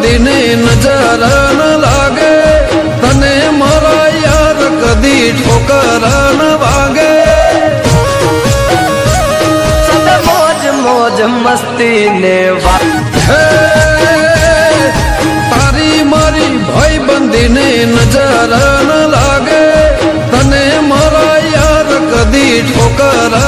दिने नज़ारा न लागे तने मारा यार कदी ठोकरा न भागे। मौज मौज मस्ती ने तारी मारी भाई बंदी ने नज़ारा न लागे तने मारा यार कदी ठोकरा